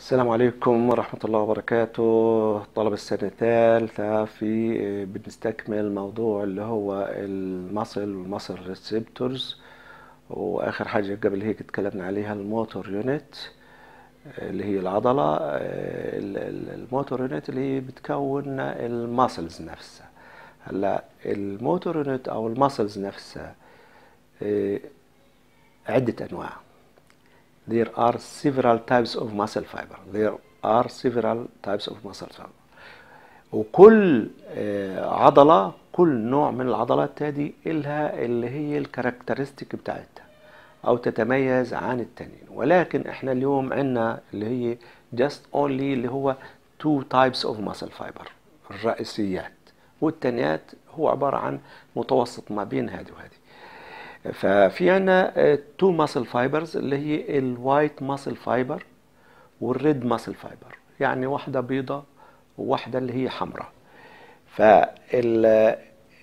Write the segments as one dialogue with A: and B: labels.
A: السلام عليكم ورحمة الله وبركاته. طلاب السنة الثالثة في بنستكمل موضوع اللي هو ال muscle وال muscle receptors وآخر حاجة قبل هيك اتكلمنا عليها ال motor unit اللي هي العضلة ال- ال- ال motor unit اللي هي بتكون ال muscles نفسها. هلأ ال motor unit أو ال muscles نفسها آه، عدة أنواع. There are several types of muscle fiber. There are several types of muscle fiber. وكل آه، عضلة كل نوع من العضلات هذه إلها اللي هي الكاركترستيك بتاعتها أو تتميز عن التانيين. ولكن إحنا اليوم عندنا اللي هي just only اللي هو two types of muscle fiber الرئيسيات. والتانيات هو عبارة عن متوسط ما بين هذه وهذه. ففي عنا two muscle fibers اللي هي ال white muscle fiber وال red muscle fiber يعني واحدة بيضة وواحدة اللي هي حمراء. فال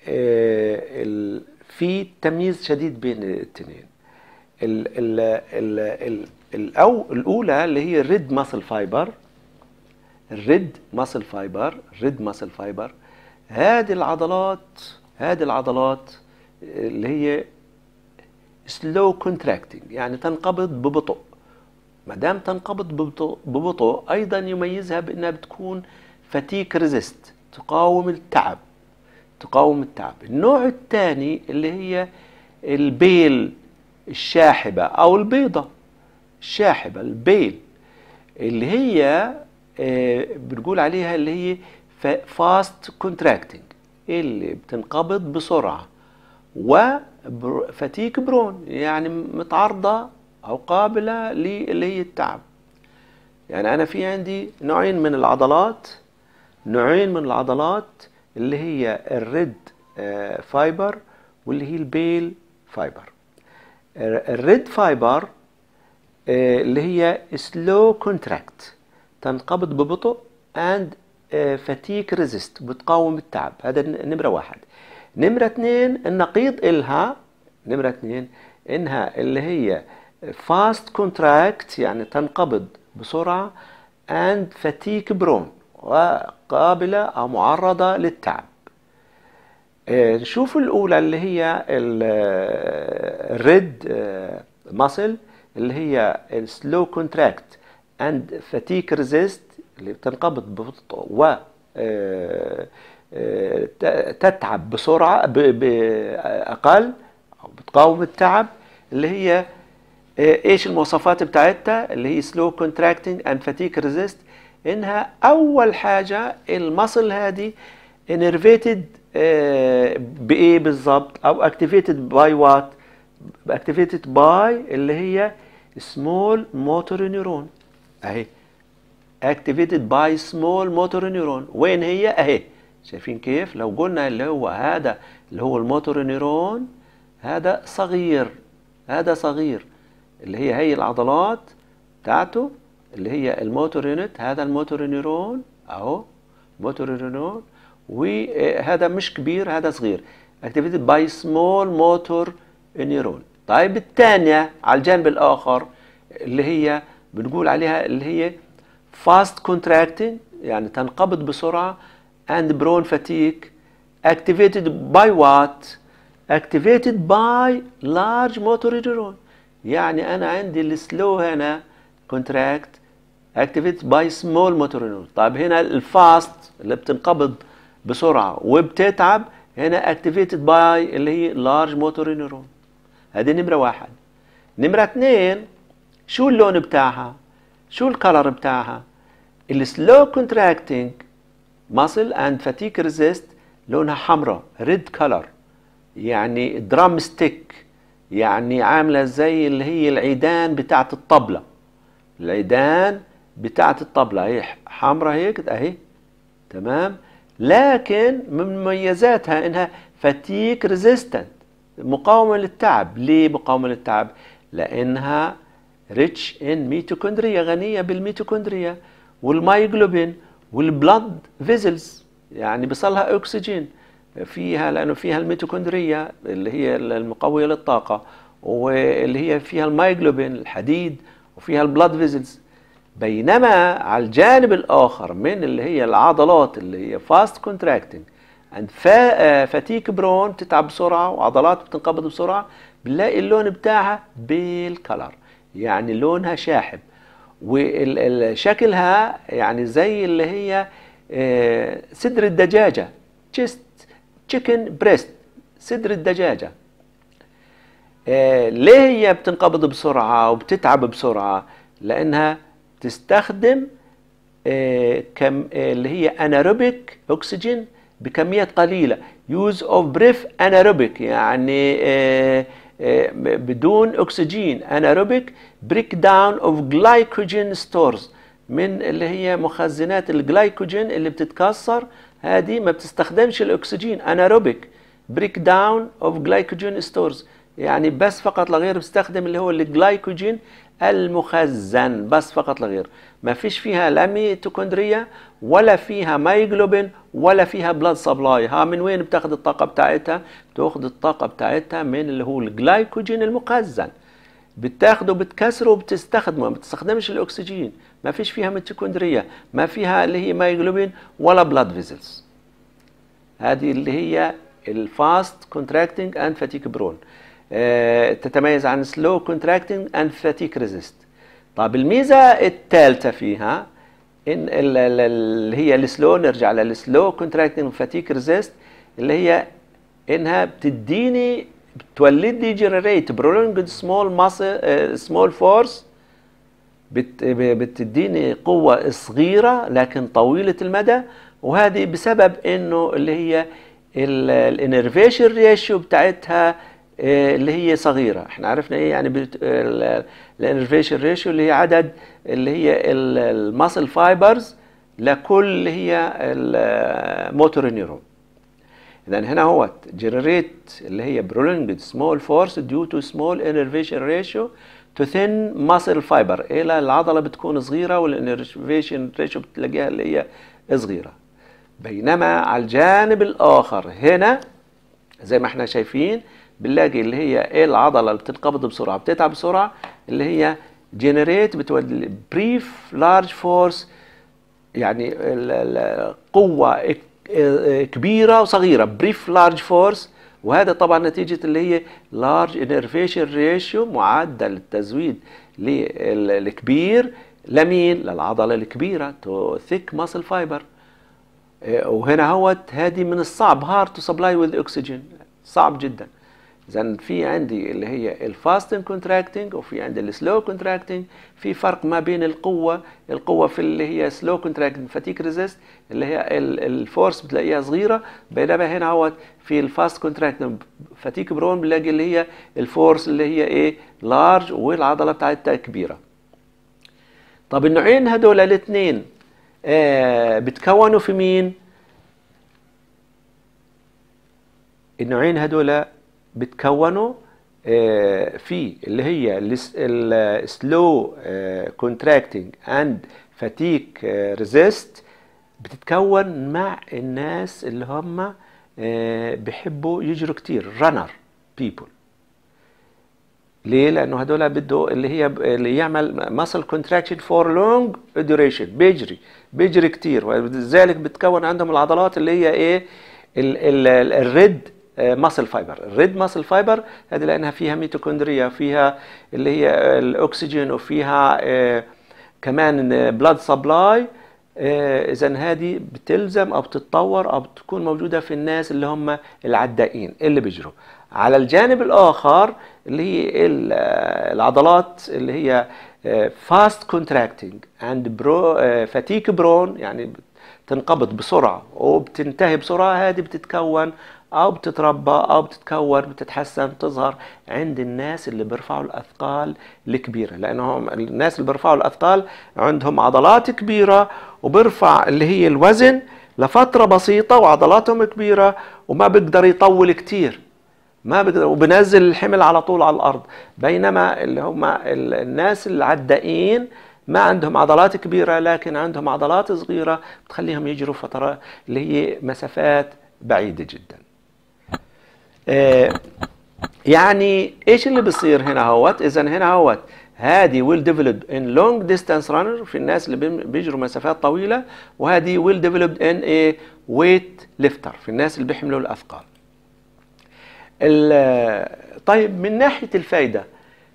A: آه، في تمييز شديد بين الاثنين ال ال ال ال الأو الأولى اللي هي ال red muscle fiber ال red muscle fiber ال red muscle fiber هذه العضلات هذه العضلات اللي هي slow contracting يعني تنقبض ببطء. ما دام تنقبض ببطء, ببطء أيضا يميزها بأنها بتكون fatigue resist تقاوم التعب. تقاوم التعب. النوع الثاني اللي هي ال pale الشاحبة أو البيضة. الشاحبة ال pale. اللي هي آه، بنقول عليها اللي هي fast contracting اللي بتنقبض بسرعة. و fatigue prone يعني متعرضة أو قابلة اللي هي التعب. يعني أنا في عندي نوعين من العضلات نوعين من العضلات اللي هي ال red آه، fiber واللي هي ال pale fiber. ال red fiber آه، اللي هي slow contract تنقبض ببطء and fatigue resist بتقاوم التعب. هذا ن- نمرة واحد. نمرة اتنين النقيض إلها نمرة اتنين إنها اللي هي fast contract يعني تنقبض بسرعة and fatigue prone وقابلة أو معرضة للتعب. آه، نشوف الأولى اللي هي ال red muscle اللي هي ال slow contract and fatigue resist اللي بتنقبض ببطء و آه، آه، تتعب بسرعة ب- بأقل أو بتقاوم التعب اللي هي آه، إيش المواصفات بتاعتها؟ اللي هي slow contracting and fatigue resist إنها أول حاجة ال muscle هذه innervated بإيه بالظبط أو activated by what activated by اللي هي small motor neuron أهي. activated by small motor neuron وين هي؟ أهي. شايفين كيف؟ لو قلنا اللي هو هذا اللي هو ال motor neuron هذا صغير هذا صغير. اللي هي هي العضلات بتاعته اللي هي ال motor unit هذا ال motor neuron أهو motor neuron وهذا مش كبير هذا صغير. activated by small motor neuron طيب الثانية على الجانب الآخر اللي هي بنقول عليها اللي هي fast contracting يعني تنقبض بسرعة and prone fatigue activated by what? Activated by large motor neuron. يعني أنا عندي ال slow هنا contract activated by small motor neuron. طيب هنا ال fast اللي بتنقبض بسرعة وبتتعب هنا activated by اللي هي large motor neuron. هذه نمرة واحد. نمرة اثنين شو اللون بتاعها؟ شو ال color بتاعها؟ ال slow contracting muscle and fatigue resist لونها حمراء red color يعني drumstick يعني عاملة زي اللي هي العيدان بتاعت الطبلة. العيدان بتاعت الطبلة هي حمراء هيك أهي تمام؟ لكن من مميزاتها إنها fatigue resistant مقاومة للتعب. ليه مقاومة للتعب؟ لأنها rich in mitochondria غنية بال mitochondria وال myoglobin. وال blood vessels يعني بيصلها اكسجين فيها لأنه فيها الميتوكوندريا اللي هي المقوية للطاقة واللي هي فيها ال myoglobin الحديد وفيها ال blood vessels بينما على الجانب الآخر من اللي هي العضلات اللي هي fast contracting and fatigue prone بتتعب بسرعة وعضلات بتنقبض بسرعة بنلاقي اللون بتاعها pale color يعني لونها شاحب. وشكلها يعني زي اللي هي آه، صدر الدجاجة. chest chicken breast صدر الدجاجة. آه، ليه هي بتنقبض بسرعة وبتتعب بسرعة؟ لأنها تستخدم آه، كم اللي هي anaerobic اكسجين بكميات قليلة. use of brief anaerobic يعني بدون أكسجين anaerobic breakdown of glycogen stores من اللي هي مخزنات الجلايكوجين اللي بتتكسر هذه ما بتستخدمش الأكسجين anaerobic breakdown of glycogen stores يعني بس فقط لغير بستخدم اللي هو الجلايكوجين المخزن بس فقط لغير ما فيش فيها لا ميتوكوندريا ولا فيها myoglobin ولا فيها blood supply ها من وين بتاخد الطاقة بتاعتها؟ بتاخد الطاقة بتاعتها من اللي هو الجلايكوجين المخزن. بتاخده بتكسره وبتستخدمه ما بتستخدمش الأكسجين. ما فيش فيها ميتوكوندريا ما فيها اللي هي myoglobin ولا blood vessels هذه اللي هي ال fast contracting and fatigue prone تتميز عن slow contracting and fatigue resist طب الميزة الثالثة فيها إن اللي هي ال slow نرجع لل slow contracting fatigue resist اللي هي إنها بتديني بتولد لي generate prolonged small muscle small force بتديني قوة صغيرة لكن طويلة المدى. وهذه بسبب إنه اللي هي ال innervation ratio بتاعتها آه، اللي هي صغيرة. إحنا عرفنا إيه يعني ال innervation ratio اللي هي عدد اللي هي ال muscle fibers لكل اللي هي ال motor neuron اذا هنا هو generate اللي هي prolonged small force due to small innervation ratio to thin muscle fiber. إلى العضلة بتكون صغيرة وال innervation ratio بتلاقيها اللي هي صغيرة. بينما على الجانب الآخر هنا زي ما إحنا شايفين بنلاقي اللي هي إيه العضلة اللي بتنقبض بسرعة. بتتعب بسرعة اللي هي generate بتولد brief large force يعني القوه كبيرة وصغيرة. brief large force وهذا طبعا نتيجة اللي هي large innervation ratio معدل التزويد للكبير لمين؟ للعضلة الكبيرة to thick muscle fiber وهنا هوت هذه من الصعب hard to supply with oxygen صعب جدا. اذا في عندي اللي هي ال fasting contracting وفي عندي ال slow contracting في فرق ما بين القوة القوة في اللي هي slow contracting fatigue resist اللي هي ال force بتلاقيها صغيرة. بينما هنا هو في ال fast contracting fatigue prone بنلاقي اللي هي ال force اللي هي إيه؟ large والعضلة بتاعتها كبيرة. طب النوعين هدول الاثنين آه بتكونوا في مين؟ النوعين هدول بتكونوا آه، في اللي هي ال slow contracting and fatigue resist بتتكون مع الناس اللي هم آه، بيحبوا يجروا كتير runner people ليه؟ لأنه هدول بده اللي هي اللي يعمل muscle contraction for long duration بيجري بيجري كتير ولذلك بتكون عندهم العضلات اللي هي إيه ال red muscle fiber ال red muscle fiber هذه لأنها فيها ميتوكوندريا فيها اللي هي الأكسجين وفيها آه، كمان blood supply آه، اذا هذه بتلزم أو بتتطور أو بتكون موجودة في الناس اللي هم العدائين اللي بيجروا. على الجانب الآخر اللي هي العضلات اللي هي fast contracting and pro فاتيك برون يعني تنقبض بسرعة وبتنتهي بسرعة هذه بتتكون أو بتتربى أو بتتكون بتتحسن تظهر عند الناس اللي بيرفعوا الأثقال الكبيرة. لأنهم الناس اللي بيرفعوا الأثقال عندهم عضلات كبيرة وبيرفع اللي هي الوزن لفترة بسيطة وعضلاتهم كبيرة وما بيقدر يطول كتير. ما بيقدر وبنزل الحمل على طول على الأرض. بينما اللي هم الناس العدائين ما عندهم عضلات كبيرة لكن عندهم عضلات صغيرة بتخليهم يجروا فترة اللي هي مسافات بعيدة جدا. آه، يعني إيش اللي بيصير هنا هوت؟ اذا هنا هوت هذه will develop in long distance runner في الناس اللي بيجروا مسافات طويلة وهذه will develop in a weight lifter في الناس اللي بيحملوا الأثقال. ال- طيب من ناحية الفايدة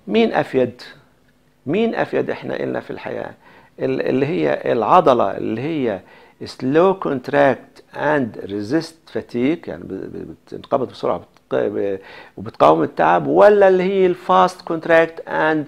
A: مين أفيد؟ مين أفيد إحنا قلنا في الحياة؟ ال- اللي هي العضلة اللي هي slow contract and resist fatigue يعني بتنقبض بسرعة بتق- ب- وبتقاوم التعب ولا اللي هي ال fast contract and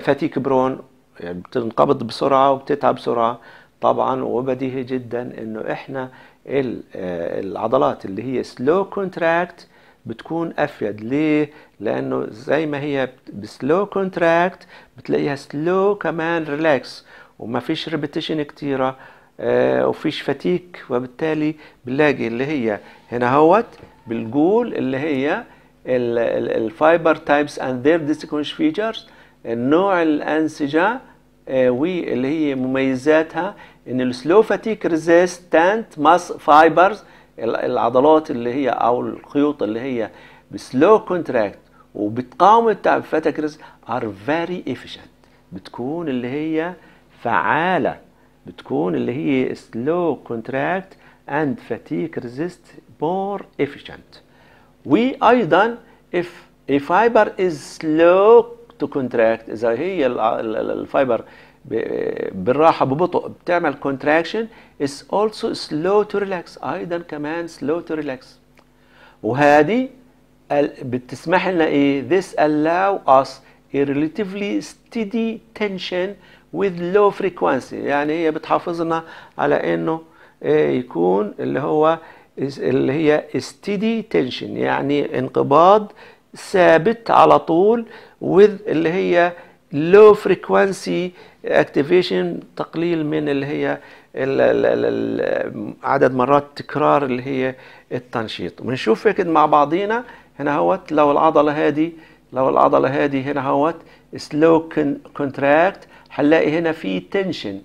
A: fatigue prone يعني بتنقبض بسرعة وبتتعب بسرعة طبعا وبديهي جدا إنه إحنا آه، العضلات اللي هي slow contract بتكون أفيد. ليه؟ لأنه زي ما هي ب slow contract بتلاقيها slow كمان relax وما فيش repetition كتيرة آه وفيش fatigue وبالتالي بنلاقي اللي هي هنا هوت بنقول اللي هي ال fiber types and their distinguished features النوع الأنسجة آه، واللي هي مميزاتها إن ال slow fatigue resistant muscle fibers العضلات اللي هي أو الخيوط اللي هي ب slow contract وبتقاوم التعب. fatigue are very efficient. بتكون اللي هي فعالة. بتكون اللي هي slow contract and fatigue resist more efficient. وأيضا if a fiber is slow to contract إذا هي ال- ال- ال- ال fiber بالراحه ببطء بتعمل contraction is also slow to relax أيضا كمان slow to relax وهذه بتسمح لنا إيه this allow us a relatively steady tension with low frequency يعني هي بتحافظنا على انه آه، يكون اللي هو اللي هي steady tension يعني انقباض ثابت على طول with اللي هي low frequency activation تقليل من اللي هي عدد مرات تكرار اللي هي التنشيط. ونشوف كده مع بعضينا. هنا هوت لو العضلة هذه لو العضلة هذه هنا هوت con- contract. هنلاقي هنا في tension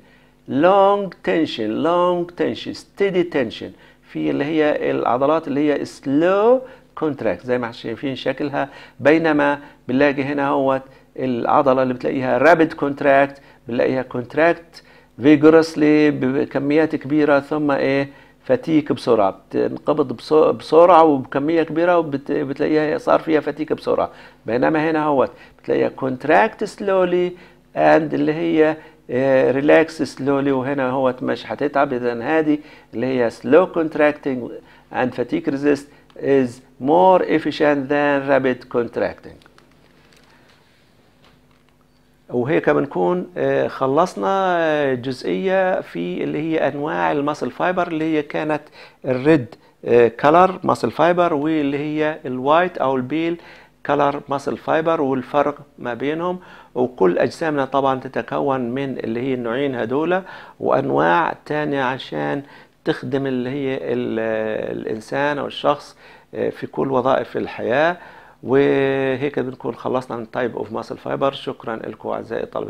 A: long tension long tension steady tension. في اللي هي العضلات اللي هي slow contract زي ما شايفين شكلها. بينما بنلاقي هنا هوت العضلة اللي بتلاقيها rapid contract بنلاقيها contract vigorously بكميات كبيرة ثم إيه؟ fatigue بسرعة. بتنقبض بس- بسرعة وبكمية كبيرة وبتلاقيها صار فيها fatigue بسرعة. بينما هنا هوت بتلاقيها contract slowly and اللي هي relax slowly وهنا هو مش هتتعب اذا هذه اللي هي slow contracting and fatigue resist is more efficient than rapid contracting. وهيك بنكون آه، خلصنا آه، جزئية في اللي هي أنواع ال muscle fiber اللي هي كانت ال red color muscle fiber واللي هي ال white أو ال pale color muscle fiber والفرق ما بينهم. وكل أجسامنا طبعا تتكون من اللي هي النوعين هدول. وأنواع تانية عشان تخدم اللي هي ال- الإنسان أو الشخص آه، في كل وظائف الحياة. وهيك بنكون خلصنا عن type of muscle fiber شكرا لكم أعزائي الطلبه